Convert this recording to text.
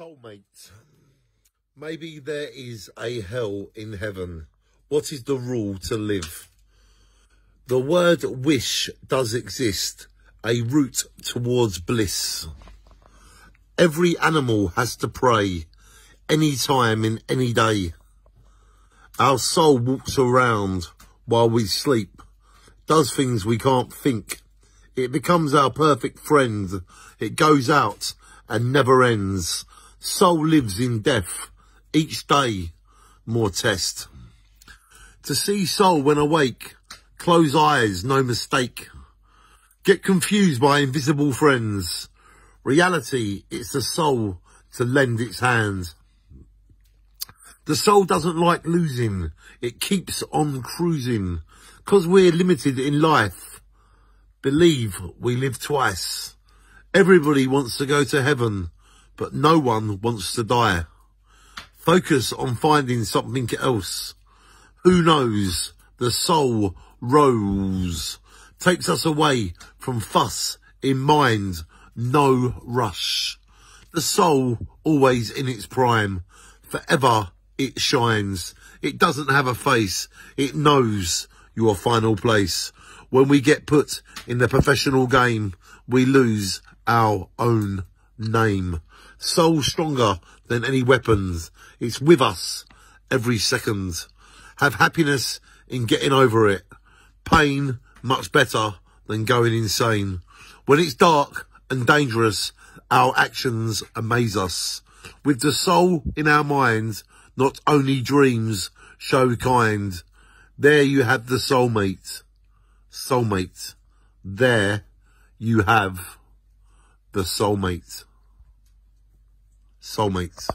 Soulmate. Maybe there is a hell in heaven. What is the rule to live? The word wish does exist, a route towards bliss. Every animal has to pray, any time in any day. Our soul walks around while we sleep, does things we can't think. It becomes our perfect friend. It goes out and never ends. Soul lives in death, each day more test. To see soul when awake, close eyes, no mistake. Get confused by invisible friends. Reality, it's the soul to lend its hand. The soul doesn't like losing. It keeps on cruising. Cause we're limited in life. Believe we live twice. Everybody wants to go to heaven but no one wants to die. Focus on finding something else. Who knows? The soul rolls, takes us away from fuss in mind, no rush. The soul always in its prime, forever it shines. It doesn't have a face, it knows your final place. When we get put in the professional game, we lose our own name soul stronger than any weapons. It's with us every second. Have happiness in getting over it. Pain much better than going insane. When it's dark and dangerous, our actions amaze us. With the soul in our minds, not only dreams show kind. There you have the soulmate. Soulmate. There you have the soulmate soulmates